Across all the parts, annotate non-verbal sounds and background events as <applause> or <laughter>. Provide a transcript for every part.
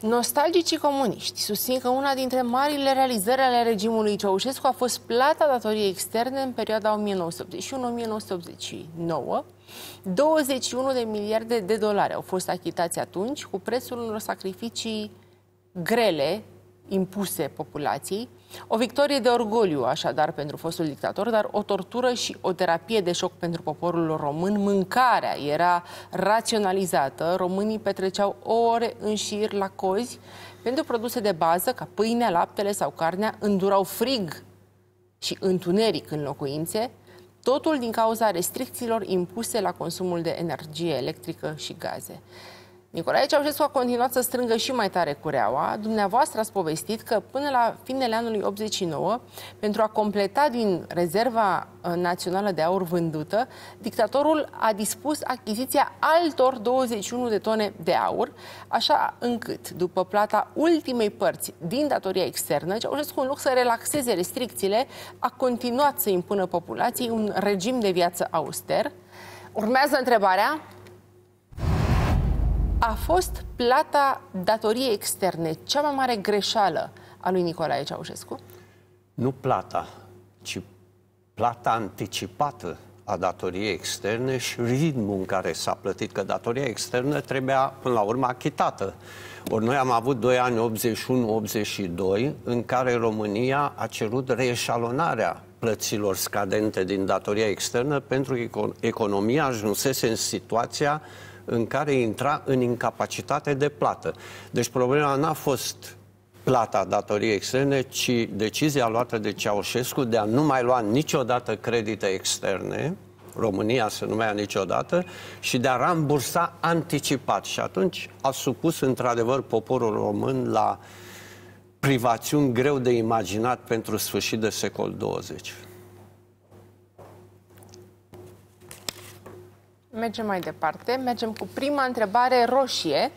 Nostalgicii comuniști susțin că una dintre marile realizări ale regimului Ceaușescu a fost plata datoriei externe în perioada 1981-1989. 21 de miliarde de dolari au fost achitați atunci cu prețul unor sacrificii grele impuse populației, o victorie de orgoliu, așadar, pentru fostul dictator, dar o tortură și o terapie de șoc pentru poporul român. Mâncarea era raționalizată, românii petreceau ore în șir la cozi pentru produse de bază, ca pâinea, laptele sau carnea, îndurau frig și întuneric în locuințe, totul din cauza restricțiilor impuse la consumul de energie electrică și gaze. Nicolae Ceaușescu a continuat să strângă și mai tare cureaua. Dumneavoastră ați povestit că până la finele anului 89, pentru a completa din rezerva uh, națională de aur vândută, dictatorul a dispus achiziția altor 21 de tone de aur, așa încât, după plata ultimei părți din datoria externă, Ceaușescu, în loc să relaxeze restricțiile, a continuat să impună populației un regim de viață auster. Urmează întrebarea, a fost plata datoriei externe cea mai mare greșeală a lui Nicolae Ceaușescu? Nu plata, ci plata anticipată a datoriei externe și ritmul în care s-a plătit, că datoria externă trebuia până la urmă achitată. Ori noi am avut 2 ani 81-82 în care România a cerut reeșalonarea plăților scadente din datoria externă pentru că economia ajunsese în situația în care intra în incapacitate de plată. Deci problema n-a fost plata datoriei externe, ci decizia luată de Ceaușescu de a nu mai lua niciodată credite externe, România să nu mai ia niciodată, și de a rambursa anticipat. Și atunci a supus într-adevăr poporul român la privațiuni greu de imaginat pentru sfârșit de secol 20. Mergem mai departe. Mergem cu prima întrebare roșie.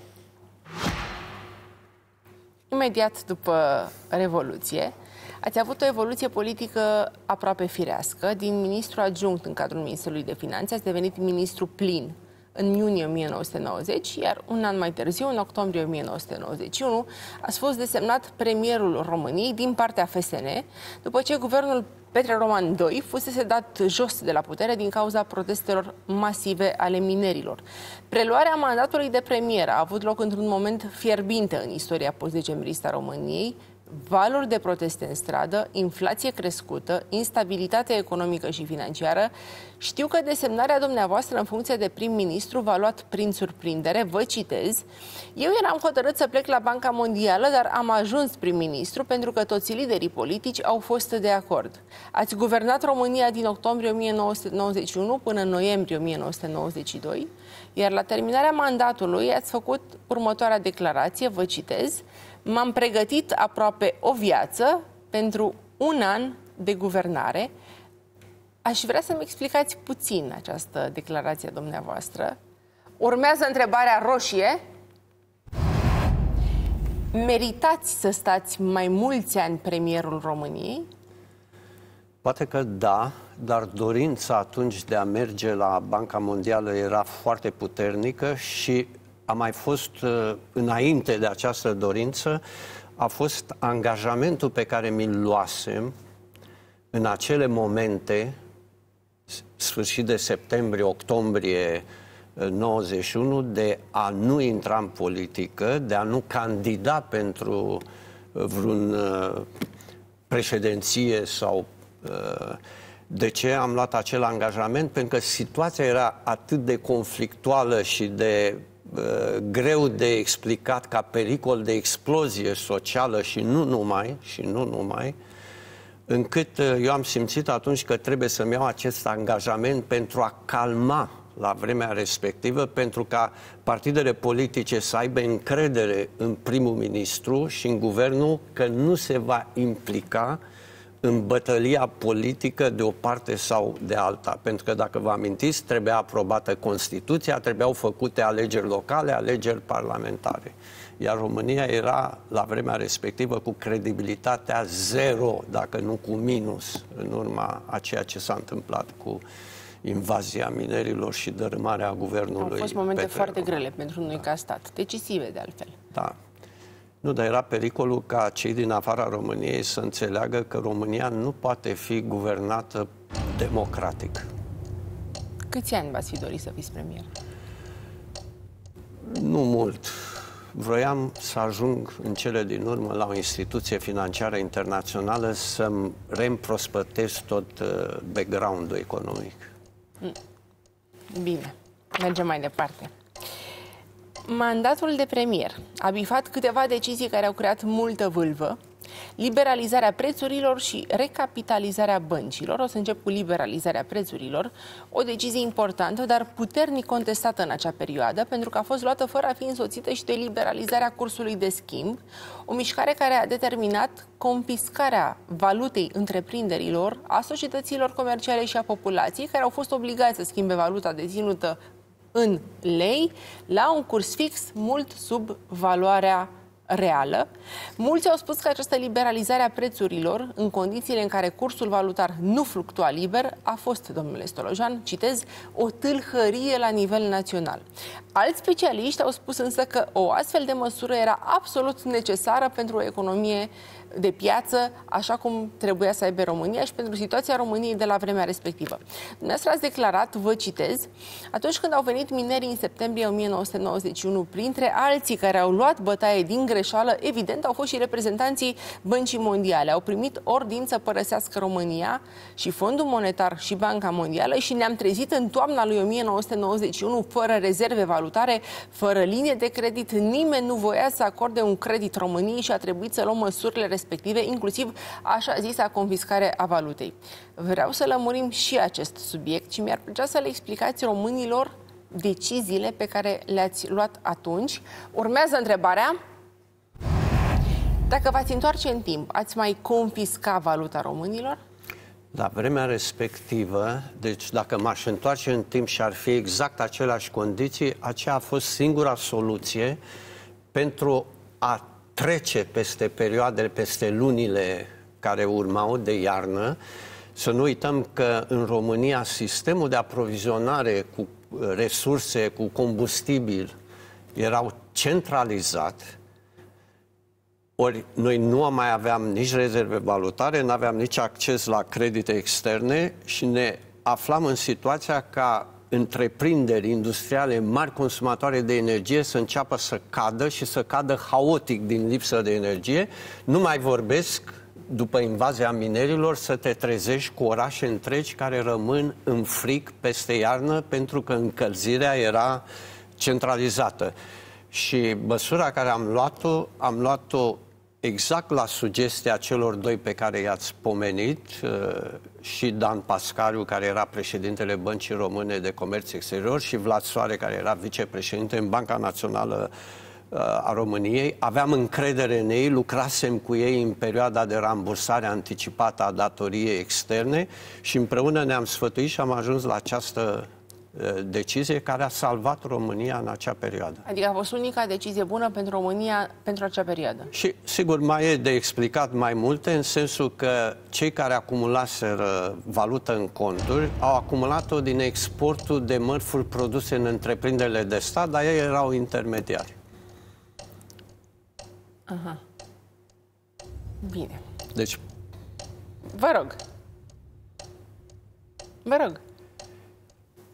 Imediat după Revoluție, ați avut o evoluție politică aproape firească. Din ministru adjunct în cadrul Ministerului de Finanțe, ați devenit ministru plin în iunie 1990, iar un an mai târziu, în octombrie 1991, ați fost desemnat premierul României din partea FSN, după ce guvernul Petre Roman II fusese dat jos de la putere din cauza protestelor masive ale minerilor. Preluarea mandatului de premier a avut loc într-un moment fierbinte în istoria post-decembristă a României, valuri de proteste în stradă, inflație crescută, instabilitate economică și financiară. Știu că desemnarea dumneavoastră în funcție de prim-ministru v-a luat prin surprindere, vă citez. Eu eram hotărât să plec la Banca Mondială, dar am ajuns prim-ministru pentru că toți liderii politici au fost de acord. Ați guvernat România din octombrie 1991 până în noiembrie 1992, iar la terminarea mandatului ați făcut următoarea declarație, vă citez, M-am pregătit aproape o viață pentru un an de guvernare. Aș vrea să-mi explicați puțin această declarație dumneavoastră. Urmează întrebarea roșie. Meritați să stați mai mulți ani premierul României? Poate că da, dar dorința atunci de a merge la Banca Mondială era foarte puternică și a mai fost uh, înainte de această dorință, a fost angajamentul pe care mi-l luasem în acele momente, sfârșit de septembrie, octombrie 91, uh, de a nu intra în politică, de a nu candida pentru uh, vreun președinție sau de ce am luat acel angajament? Pentru că situația era atât de conflictuală și de Uh, greu de explicat ca pericol de explozie socială și nu numai, și nu numai, încât uh, eu am simțit atunci că trebuie să-mi iau acest angajament pentru a calma la vremea respectivă, pentru ca partidele politice să aibă încredere în primul ministru și în guvernul că nu se va implica în bătălia politică de o parte sau de alta. Pentru că, dacă vă amintiți, trebuia aprobată Constituția, trebuiau făcute alegeri locale, alegeri parlamentare. Iar România era, la vremea respectivă, cu credibilitatea zero, dacă nu cu minus, în urma a ceea ce s-a întâmplat cu invazia minerilor și dărâmarea guvernului. Au fost momente Petre foarte grele pentru noi ca stat, decisive de altfel. Da. Nu, dar era pericolul ca cei din afara României să înțeleagă că România nu poate fi guvernată democratic. Câți ani v-ați fi dorit să fiți premier? Nu mult. Vroiam să ajung în cele din urmă la o instituție financiară internațională să-mi reîmprospătez tot uh, background-ul economic. Bine, mergem mai departe. Mandatul de premier. A bifat câteva decizii care au creat multă vâlvă, liberalizarea prețurilor și recapitalizarea băncilor. O să încep cu liberalizarea prețurilor, o decizie importantă, dar puternic contestată în acea perioadă, pentru că a fost luată fără a fi însoțită și de liberalizarea cursului de schimb, o mișcare care a determinat confiscarea valutei întreprinderilor, a societăților comerciale și a populației, care au fost obligați să schimbe valuta deținută în lei la un curs fix mult sub valoarea reală. Mulți au spus că această liberalizare a prețurilor, în condițiile în care cursul valutar nu fluctua liber, a fost, domnule Stolojan, citez, o tâlhărie la nivel național. Alți specialiști au spus însă că o astfel de măsură era absolut necesară pentru o economie de piață, așa cum trebuia să aibă România și pentru situația României de la vremea respectivă. Dumneavoastră ați declarat, vă citez, atunci când au venit minerii în septembrie 1991, printre alții care au luat bătaie din greșeală, evident, au fost și reprezentanții Băncii Mondiale. Au primit ordin să părăsească România și Fondul Monetar și Banca Mondială și ne-am trezit în toamna lui 1991 fără rezerve valutare, fără linie de credit. Nimeni nu voia să acorde un credit României și a trebuit să luăm măsurile respective, inclusiv așa zisa confiscare a valutei. Vreau să lămurim și acest subiect și mi-ar plăcea să le explicați românilor deciziile pe care le-ați luat atunci. Urmează întrebarea. Dacă v-ați întoarce în timp, ați mai confisca valuta românilor? La vremea respectivă, deci dacă m-aș întoarce în timp și ar fi exact aceleași condiții, aceea a fost singura soluție pentru a trece peste perioadele, peste lunile care urmau de iarnă, să nu uităm că în România sistemul de aprovizionare cu resurse, cu combustibil, erau centralizat, ori noi nu mai aveam nici rezerve valutare, nu aveam nici acces la credite externe și ne aflam în situația ca întreprinderi industriale mari consumatoare de energie să înceapă să cadă și să cadă haotic din lipsă de energie. Nu mai vorbesc după invazia minerilor, să te trezești cu orașe întregi care rămân în fric peste iarnă pentru că încălzirea era centralizată. Și măsura care am luat-o, am luat-o exact la sugestia celor doi pe care i-ați pomenit, uh, și Dan Pascariu, care era președintele Băncii Române de Comerț Exterior, și Vlad Soare, care era vicepreședinte în Banca Națională uh, a României. Aveam încredere în ei, lucrasem cu ei în perioada de rambursare anticipată a datoriei externe și împreună ne-am sfătuit și am ajuns la această Uh, decizie care a salvat România în acea perioadă. Adică a fost unica decizie bună pentru România pentru acea perioadă. Și sigur mai e de explicat mai multe în sensul că cei care acumulaseră valută în conturi au acumulat-o din exportul de mărfuri produse în întreprinderile de stat, dar ei erau intermediari. Aha. Bine. Deci... Vă rog. Vă rog.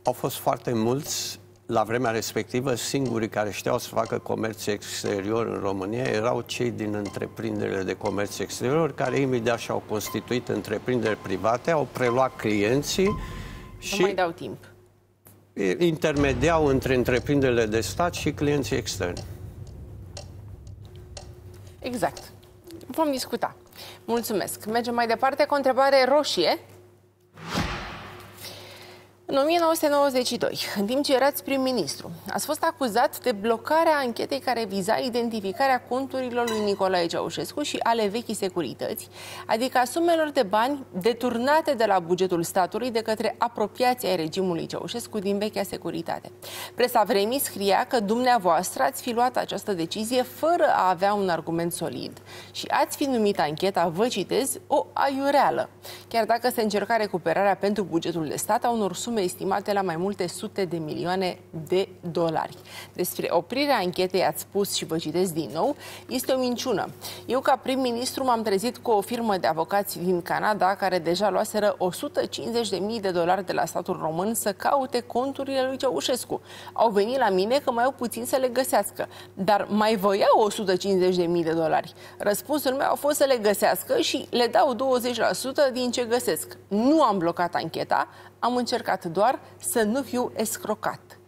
Au fost foarte mulți la vremea respectivă, singurii care știau să facă comerț exterior în România erau cei din întreprinderile de comerț exterior, care imediat și-au constituit întreprinderi private, au preluat clienții și... Nu mai dau timp. Intermediau între întreprinderile de stat și clienții externi. Exact. Vom discuta. Mulțumesc. Mergem mai departe cu o întrebare roșie în 1992, în timp ce erați prim-ministru, ați fost acuzat de blocarea anchetei care viza identificarea conturilor lui Nicolae Ceaușescu și ale vechii securități, adică a sumelor de bani deturnate de la bugetul statului de către apropiația regimului Ceaușescu din vechea securitate. Presa vremii scria că dumneavoastră ați fi luat această decizie fără a avea un argument solid și ați fi numit ancheta, vă citez, o aiureală, chiar dacă se încerca recuperarea pentru bugetul de stat a unor sume sume estimate la mai multe sute de milioane de dolari. Despre oprirea anchetei ați spus și vă citesc din nou, este o minciună. Eu ca prim-ministru m-am trezit cu o firmă de avocați din Canada care deja luaseră 150.000 de dolari de la statul român să caute conturile lui Ceaușescu. Au venit la mine că mai au puțin să le găsească, dar mai voiau 150.000 de dolari. Răspunsul meu a fost să le găsească și le dau 20% din ce găsesc. Nu am blocat ancheta, am încercat doar să nu fiu escrocat.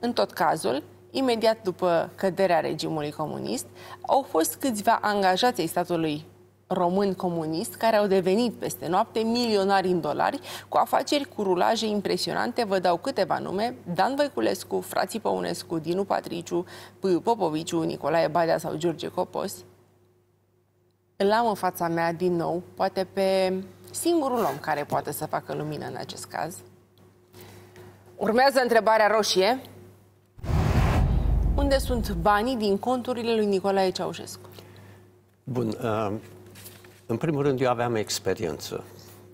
În tot cazul, imediat după căderea regimului comunist, au fost câțiva angajați ai statului român comunist care au devenit peste noapte milionari în dolari cu afaceri cu rulaje impresionante. Vă dau câteva nume. Dan Voiculescu, frații Păunescu, Dinu Patriciu, Puiu Popoviciu, Nicolae Badea sau George Copos. Îl am în fața mea din nou, poate pe singurul om care poate să facă lumină în acest caz. Urmează întrebarea roșie. Unde sunt banii din conturile lui Nicolae Ceaușescu? Bun, uh, în primul rând eu aveam experiență.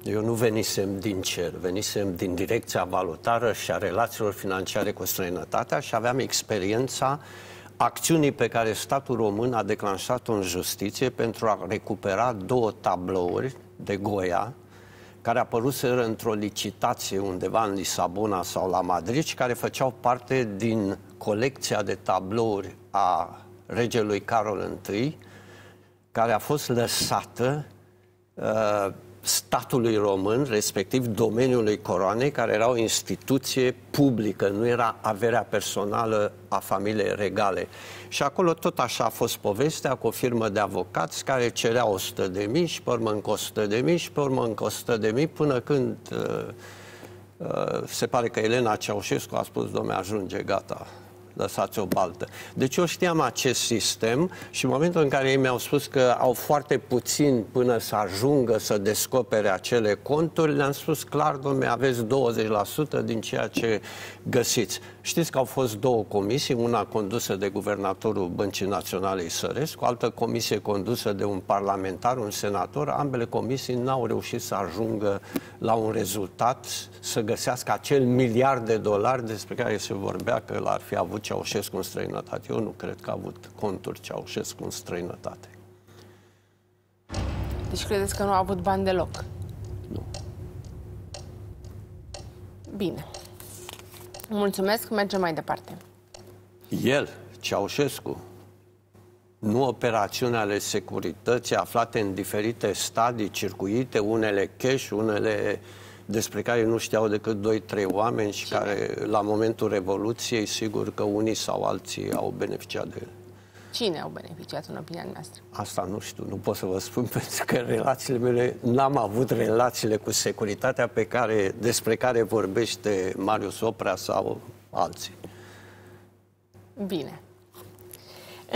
Eu nu venisem din cer, venisem din direcția valutară și a relațiilor financiare cu străinătatea și aveam experiența acțiunii pe care statul român a declanșat-o în justiție pentru a recupera două tablouri de Goia, care apăruseră într-o licitație undeva în Lisabona sau la Madrid și care făceau parte din colecția de tablouri a regelui Carol I, care a fost lăsată uh, statului român, respectiv domeniului coroanei, care era o instituție publică, nu era averea personală a familiei regale. Și acolo tot așa a fost povestea cu o firmă de avocați care cerea 100 de mii și pe urmă încă 100 de mii și pe urmă încă 100 de mii până când uh, uh, se pare că Elena Ceaușescu a spus, domne, ajunge, gata, lăsați o baltă. Deci eu știam acest sistem și în momentul în care ei mi-au spus că au foarte puțin până să ajungă să descopere acele conturi, le-am spus clar, domnule, aveți 20% din ceea ce găsiți. Știți că au fost două comisii, una condusă de guvernatorul Băncii Naționale Isărescu, altă comisie condusă de un parlamentar, un senator. Ambele comisii n-au reușit să ajungă la un rezultat, să găsească acel miliard de dolari despre care se vorbea că l-ar fi avut Ceaușescu în străinătate. Eu nu cred că a avut conturi Ceaușescu în străinătate. Deci credeți că nu a avut bani deloc? Nu. Bine. Mulțumesc, mergem mai departe. El, Ceaușescu, nu operațiuni ale securității aflate în diferite stadii, circuite, unele cash, unele despre care nu știau decât 2-3 oameni și Cine? care, la momentul Revoluției, sigur că unii sau alții au beneficiat de ele. Cine au beneficiat în opinia noastră? Asta nu știu, nu pot să vă spun, <laughs> pentru că relațiile mele, n-am avut relațiile cu securitatea pe care, despre care vorbește Marius Oprea sau alții. Bine.